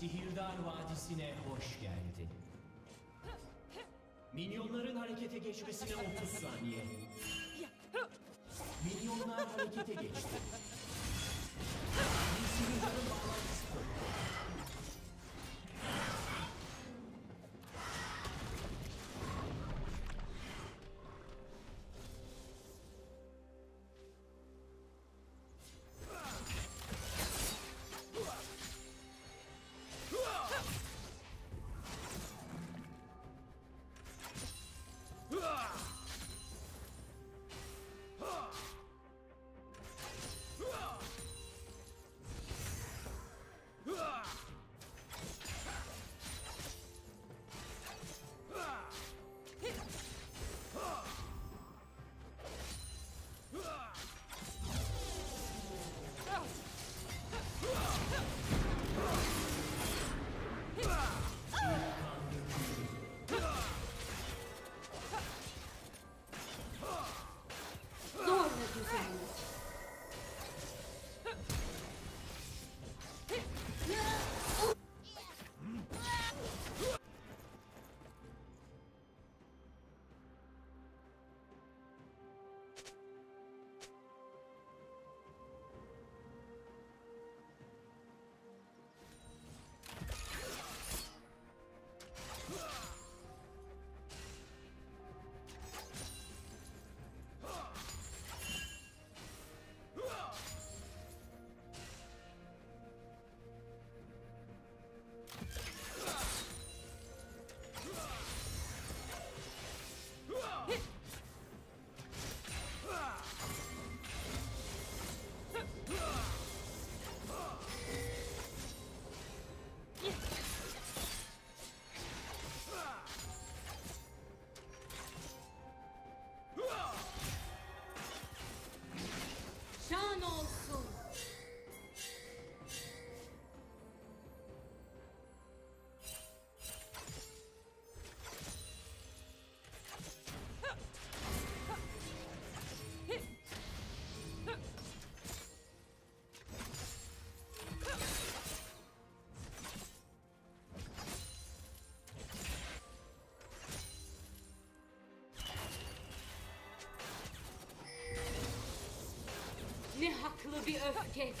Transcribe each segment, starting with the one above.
Sihirdar Vadisi'ne hoş geldin. Minyonların harekete geçmesine 30 saniye. Minyonlar harekete geçti. Sihirdarın bağlantısı Ne haklı bir öfke.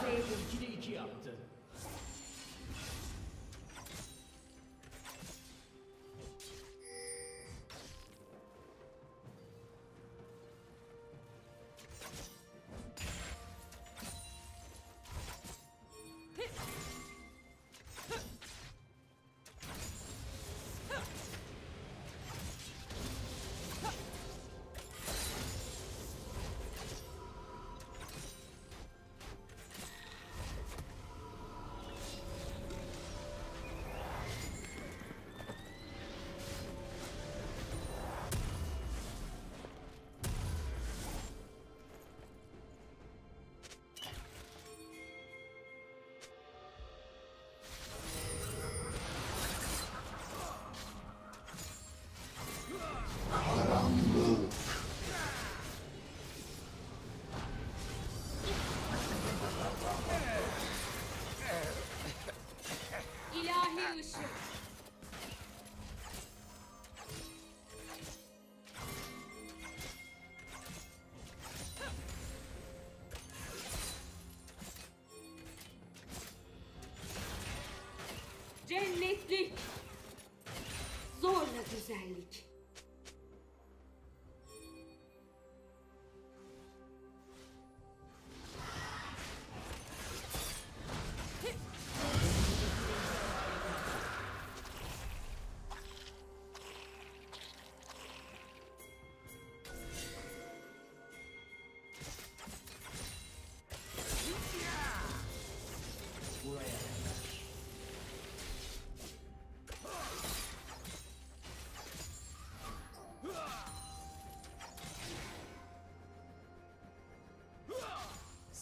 Galatasaray 2'de 2 yaptı.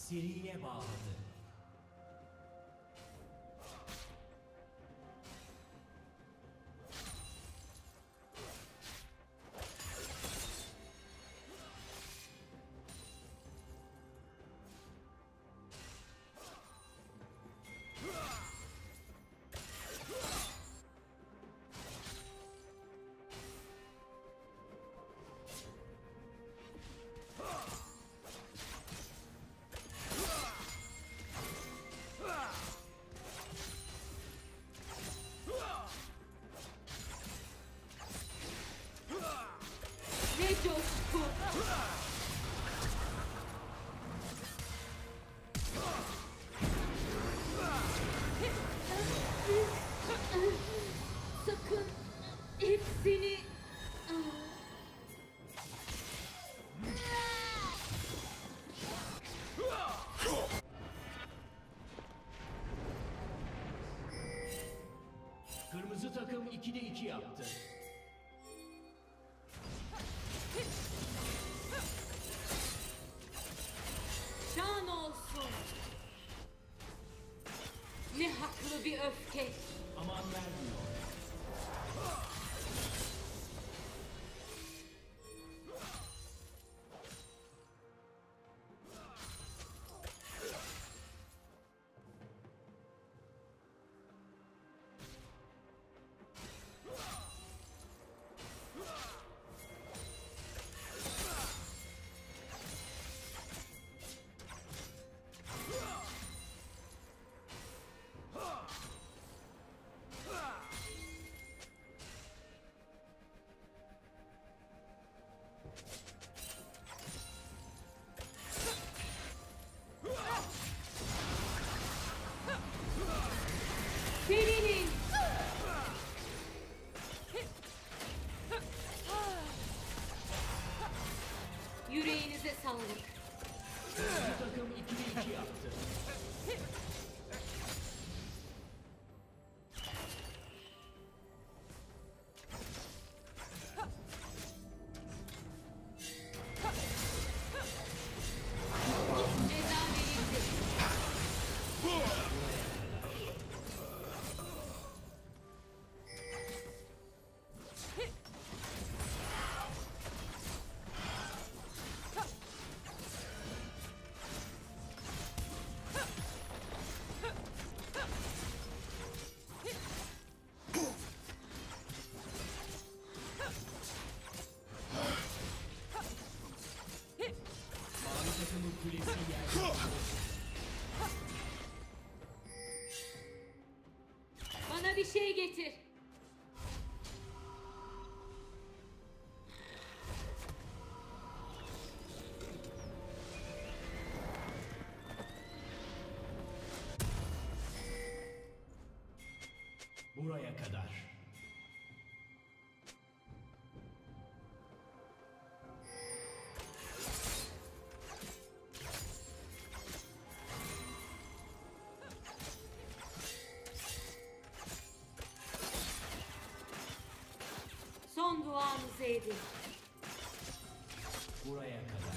Siri'ye bağladı. Takım 2'de 2 yaptı. Şan olsun. Ne haklı bir öfke. Aman vermiyor. Bir şey getir. Buraya kadar. Buraya kadar.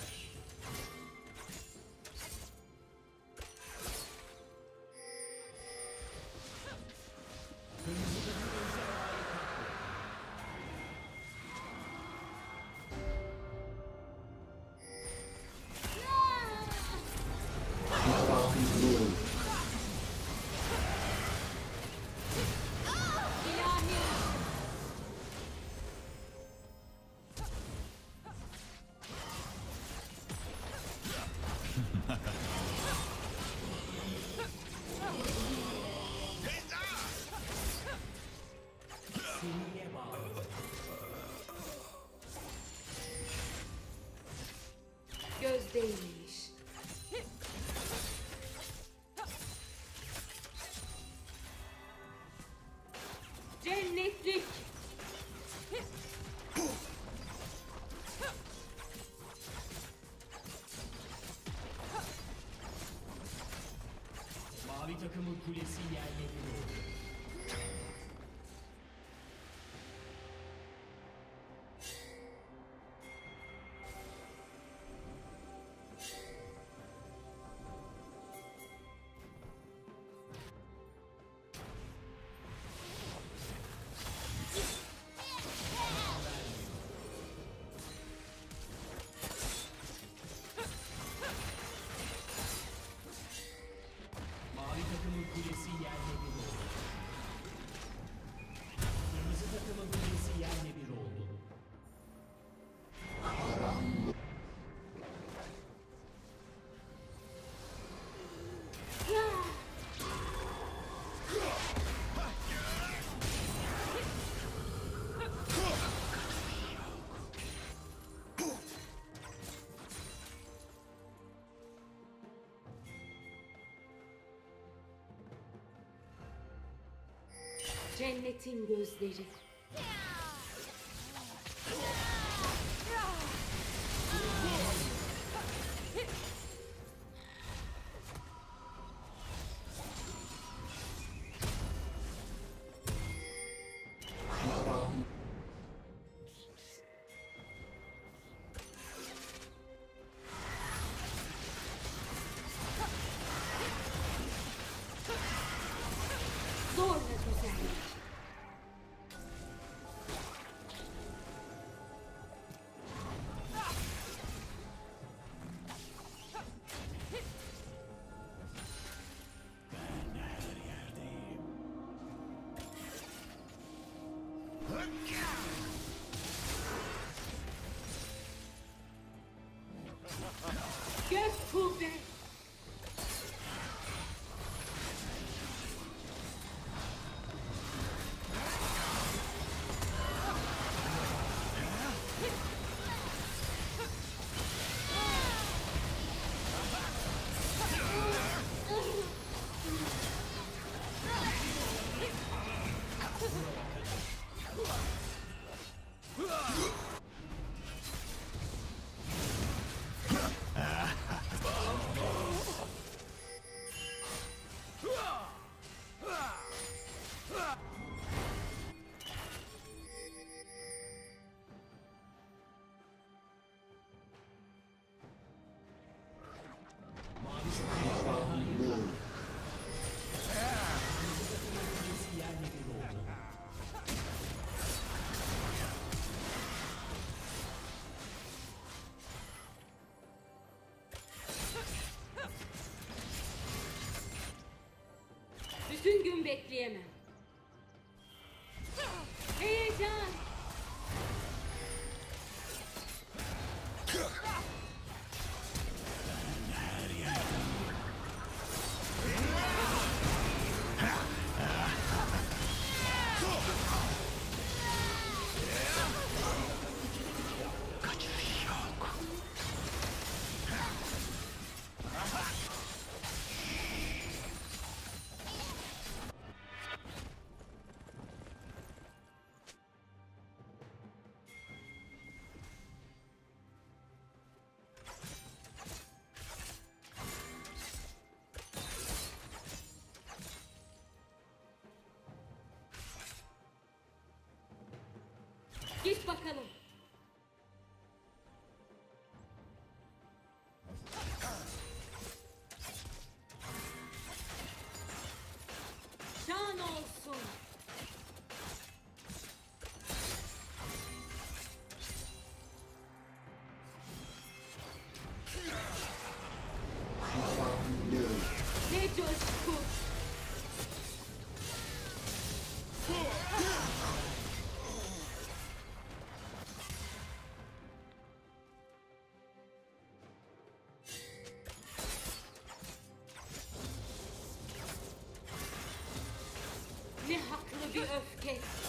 Göz değmemiş. Cennetlik. Cennetin gözleri. Get pooped Bütün gün bekleyemem. Heyecan. Haklı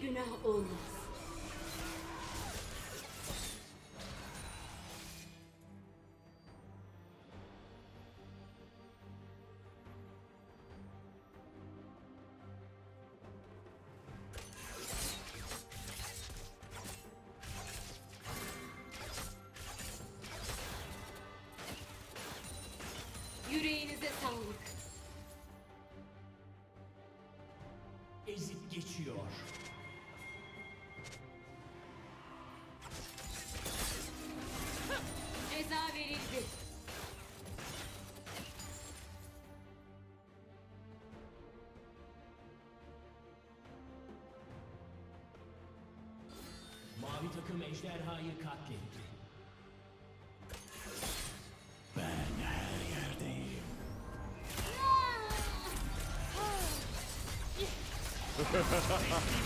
günah olmaz. Takım ejderhayı katletti. Ben her yerdeyim.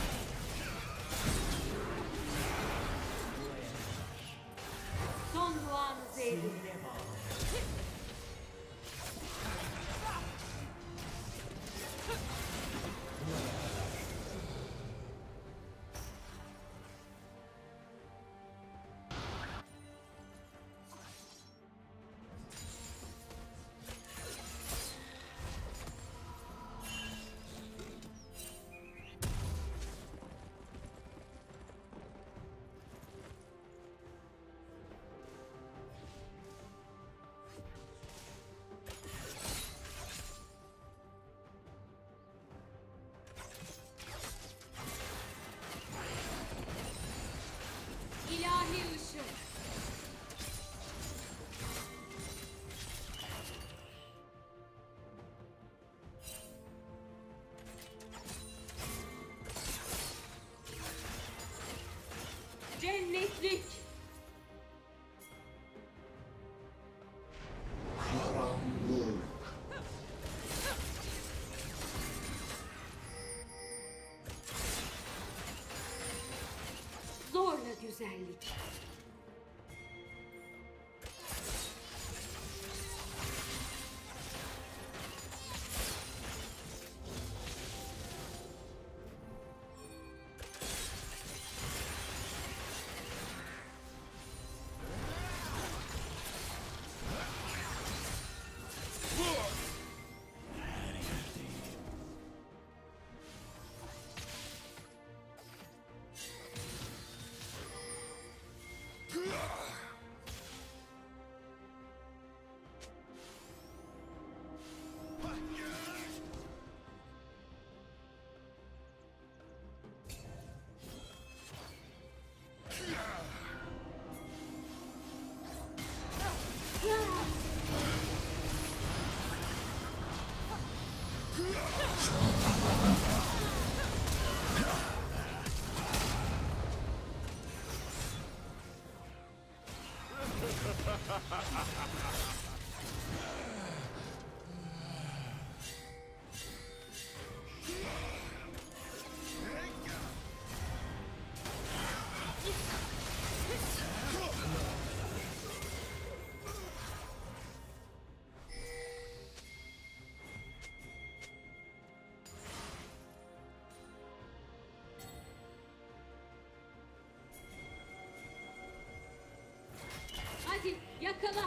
yakala.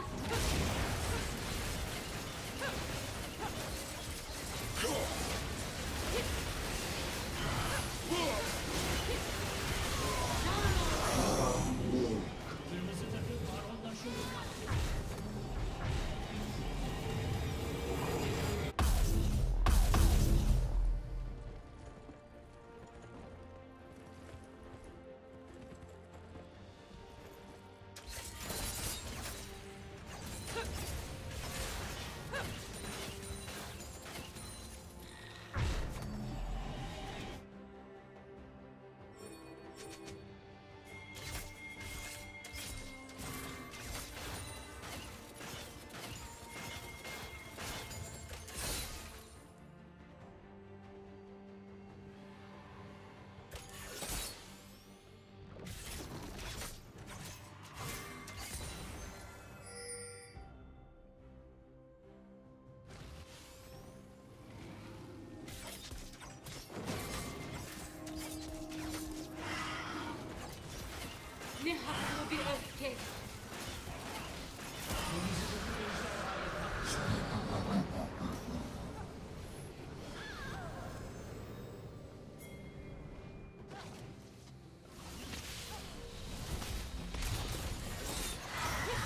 power of the Earth King.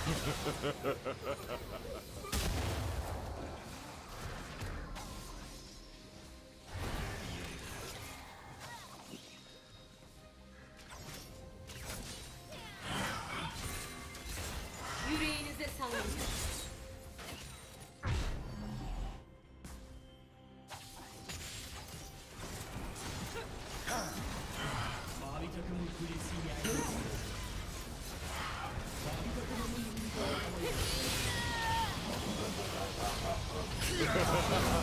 Ha ha ha ha ha ha! Ha ha ha ha!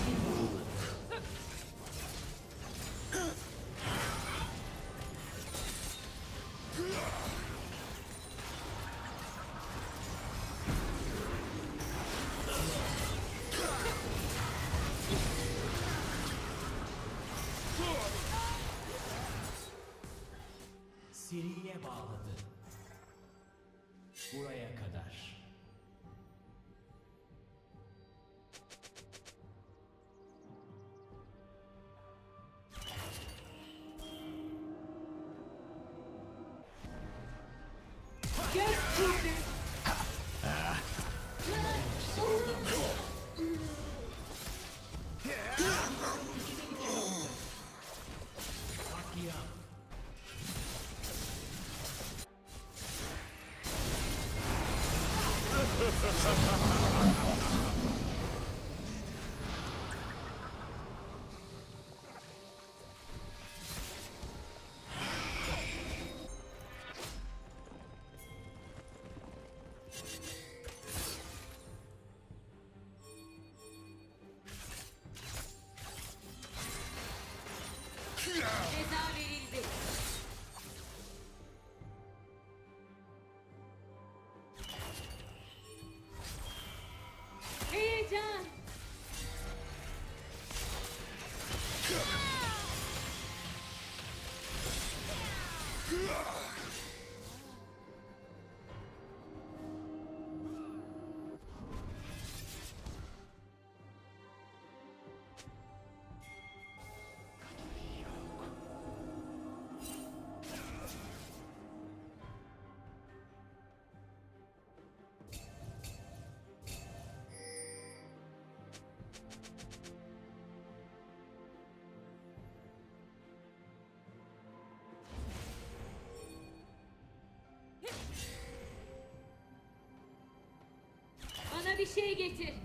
Get Yes, Jupiter! Bir şey getir.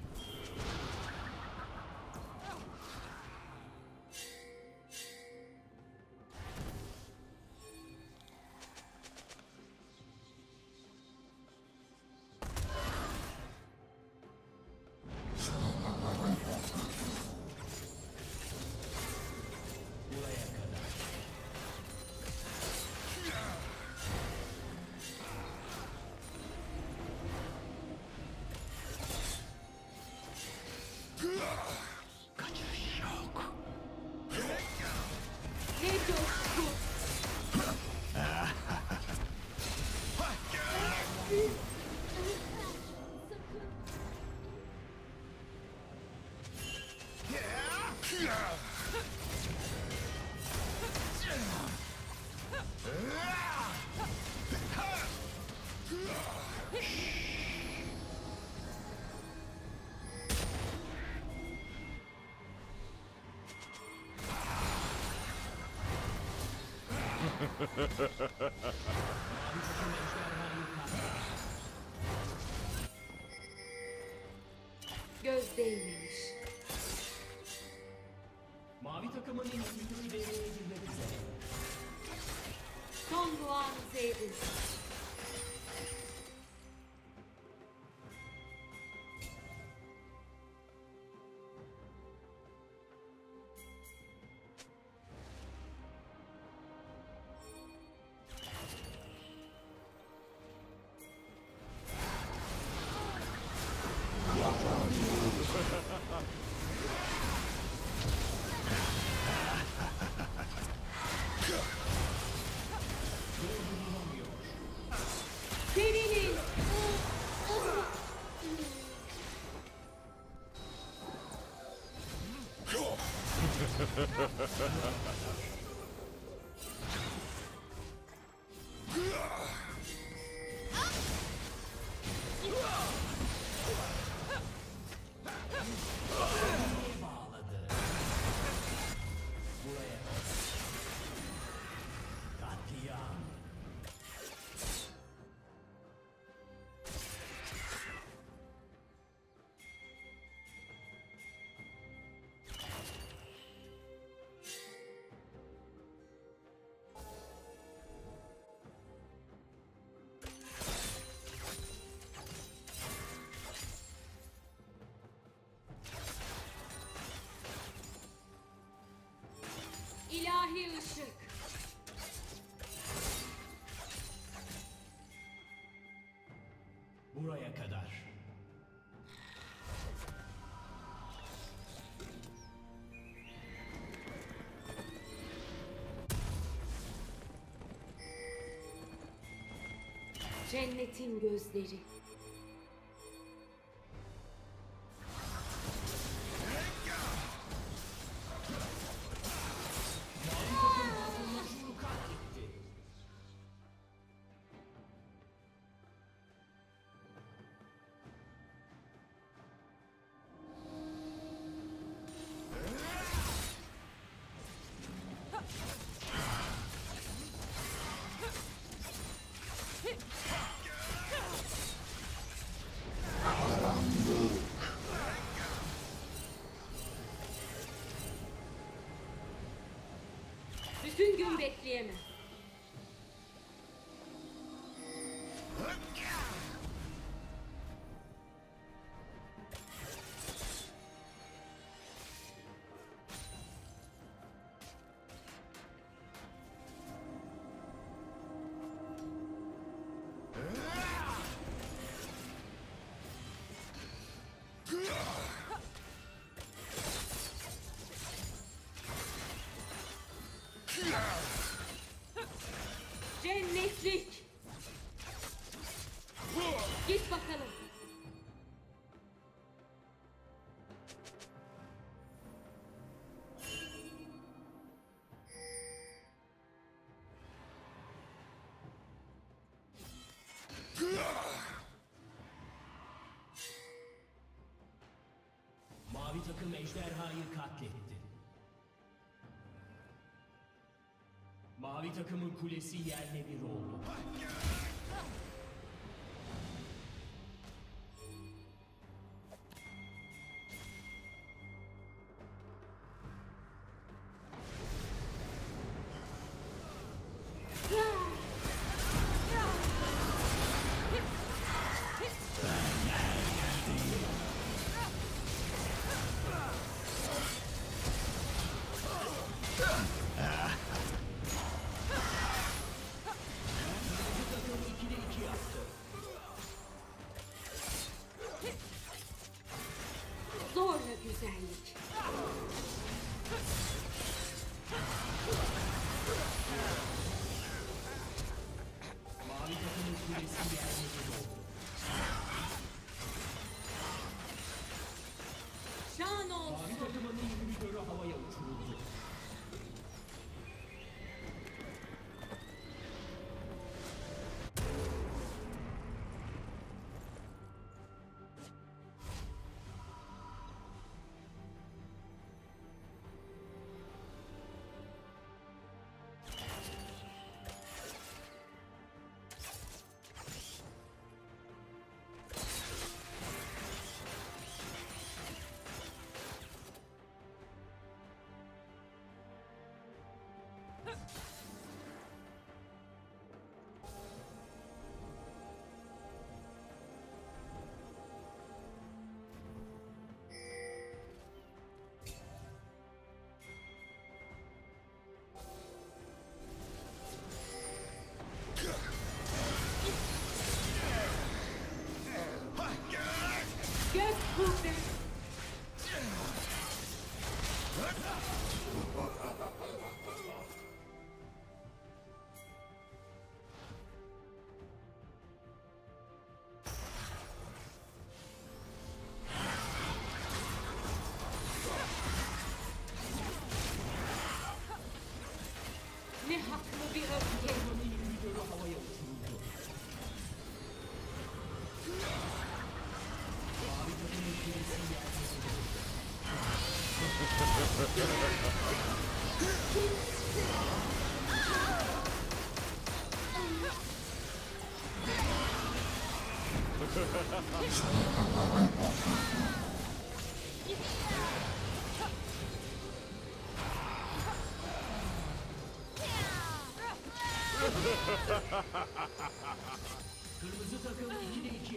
Göz değmemiş. Mavi takımın inhibitörü devreye girmek üzere. Son duanızı edin. Ha ha ha ha ha! Mavi ışık. Buraya kadar. Cennetin gözleri. Gün bekleyemem. Git bakalım. Mavi takım ejderhayı katletti. Mavi takımın kulesi yerle bir oldu. Güzellik.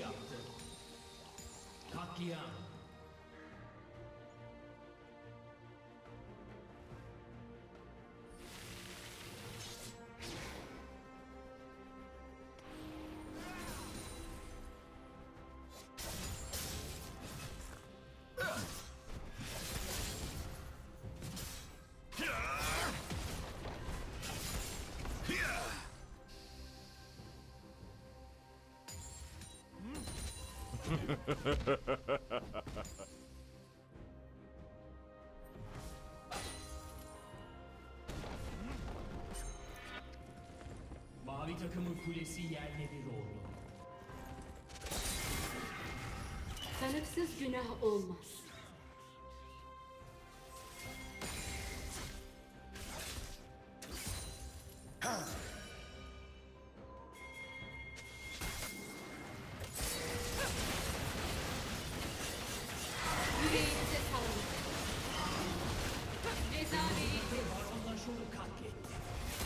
2'de 2 Mavi takımın kulesi yerle bir oldu. Tanıksız günah olmaz.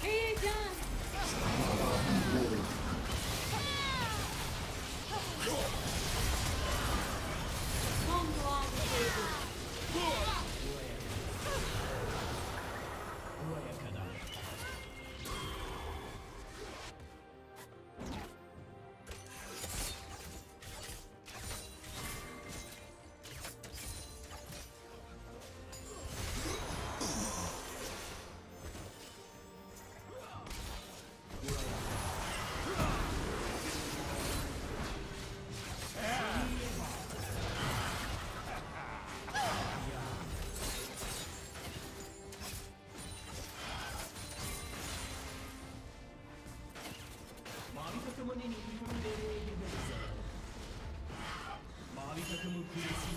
Heyecan. Mavi takımın kulesi